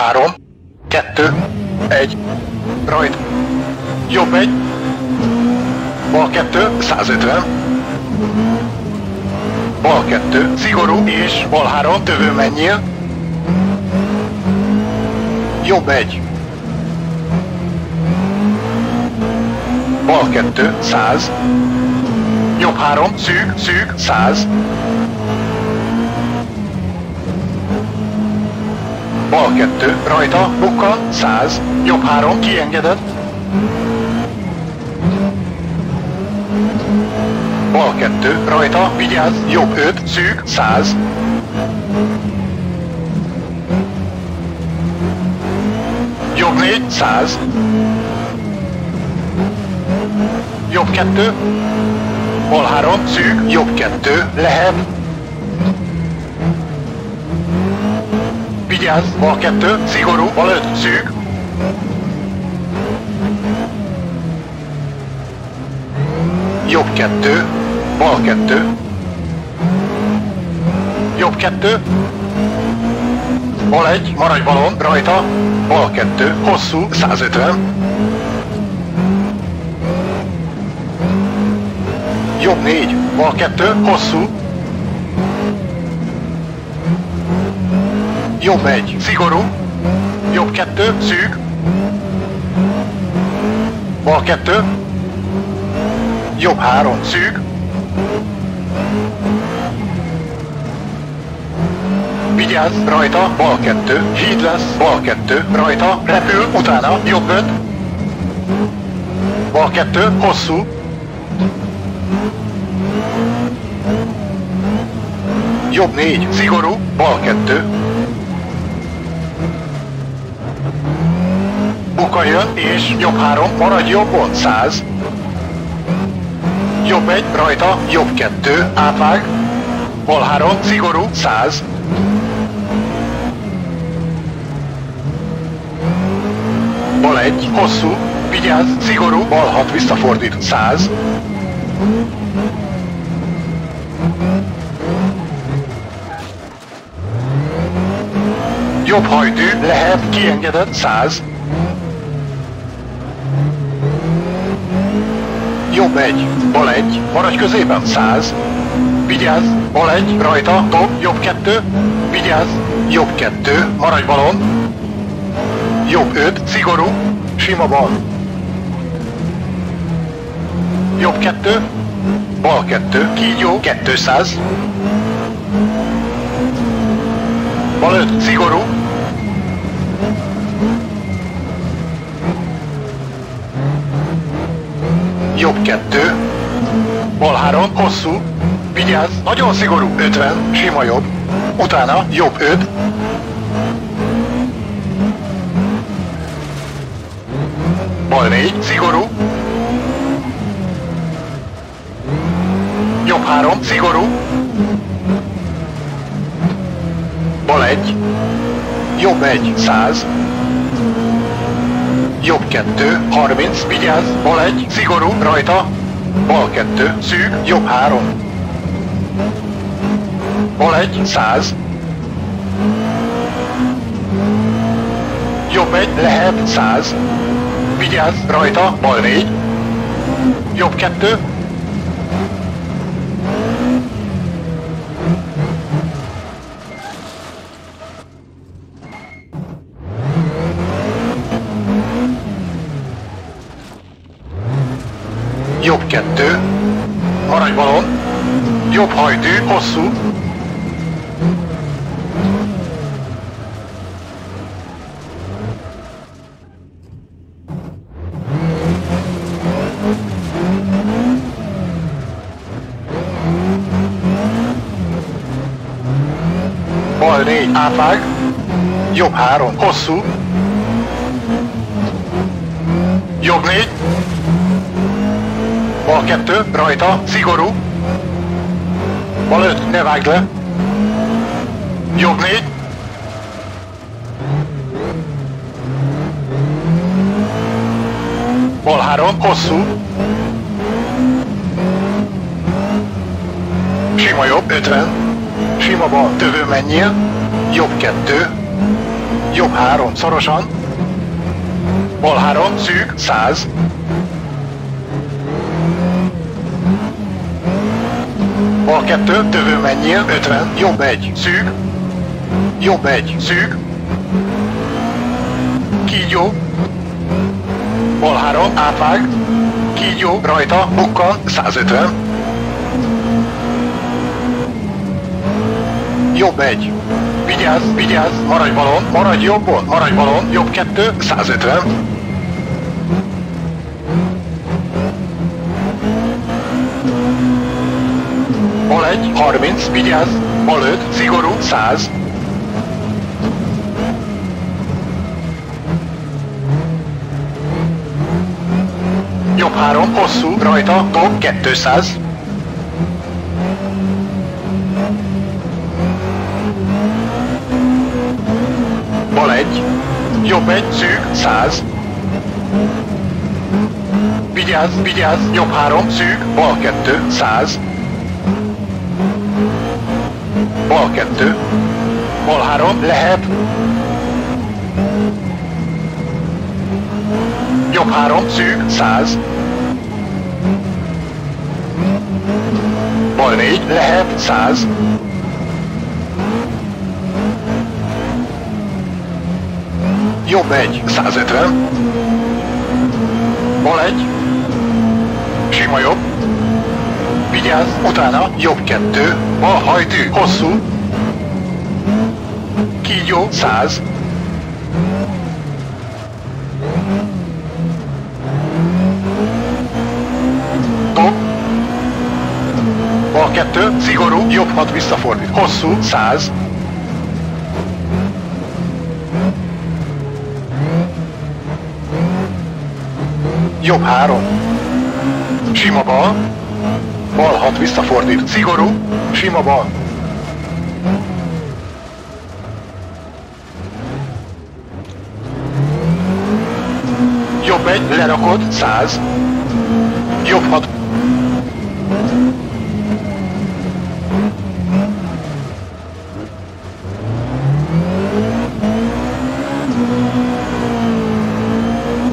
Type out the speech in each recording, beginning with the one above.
három, kettő, egy, rajt, jobb egy, bal kettő, 150, bal kettő, szigorú, és bal három, tövő menjél, jobb egy, bal kettő, 100, jobb három, szűk, szűk, 100, bal kettő, rajta, bukkan, 100, jobb három, kiengedett, bal kettő, rajta, vigyázz, jobb öt, szűk, 100, jobb négy, 100, jobb kettő, bal három, szűk, jobb kettő, lehet, Vigyázz, bal kettő, szigorú, bal öt, szűk. Jobb kettő, bal kettő. Jobb kettő. Bal egy, maradj balon, rajta, bal kettő, hosszú, 150. Jobb négy, bal kettő, hosszú, Jobb egy, szigorú. Jobb kettő, szűk. Bal kettő. Jobb három, szűk. Vigyázz, rajta, bal kettő. Híd lesz, bal kettő, rajta, repül, utána, jobb öt. Bal kettő, hosszú. Jobb négy, szigorú, bal kettő. Buka jön, és jobb három, maradj jobbon, 100. Jobb egy, rajta, jobb kettő, átvág. Bal három, szigorú, 100. Bal egy, hosszú, vigyázz, szigorú, bal hat, visszafordít, 100. Jobb hajtű, lehet, kiengedett, 100. Jobb egy, bal egy, maradj középen, 100. Vigyázz, bal egy, rajta, dob, jobb kettő, vigyázz, jobb kettő, maradj balon. Jobb öt, szigorú, sima bal. Jobb kettő, bal kettő, kígyó, 200. Bal öt, szigorú, jobb kettő, bal három, hosszú, vigyázz, nagyon szigorú, 50, sima jobb, utána jobb 5, bal négy, szigorú, jobb három, szigorú, bal egy, jobb egy, 100, jobb kettő, 30, vigyázz, bal egy, szigorú, rajta, bal kettő, szűk, jobb három. Bal egy, 100. Jobb egy, lehet, 100. Vigyázz, rajta, bal négy. Jobb kettő. Jobb kettő. Maradj balon. Jobb hajtű, hosszú. Bal négy, átvág. Jobb három, hosszú. Jobb négy. Bal kettő, rajta, szigorú. Bal öt, ne vágd le. Jobb négy. Bal három, hosszú. Sima jobb, 50. Sima bal, tövő menjél. Jobb kettő. Jobb három, szorosan. Bal három, szűk, 100. Bal kettő, tövő menjél, 50. Jobb egy, szűk. Jobb egy, szűk. Kígyó. Bal három, átvág. Kígyó, rajta, bukkan, 150. Jobb egy. Vigyázz, vigyázz, maradj balon, maradj jobbon, maradj balon, jobb kettő, 150. Bal egy, 30, vigyázz, bal öt, szigorú, 100. Jobb három, hosszú, rajta, top, 200. Bal egy, jobb egy, szűk, 100. Vigyázz, vigyázz, jobb három, szűk, bal kettő, 100. Bal kettő, bal három, lehet. Jobb három, szűk, 100. Bal négy, lehet, 100. Jobb egy, 150. Bal egy. Sima jobb. Vigyázz, utána jobb kettő. Bal hajtű, hosszú. Kígyó, 100. Top. Bal kettő, szigorú, jobb hat visszafordít. Hosszú, 100. Jobb három. Sima bal. Bal hat visszafordít. Szigorú. Sima bal. Jobb egy, lerakod, 100. Jobb hat.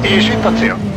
És itt a cél.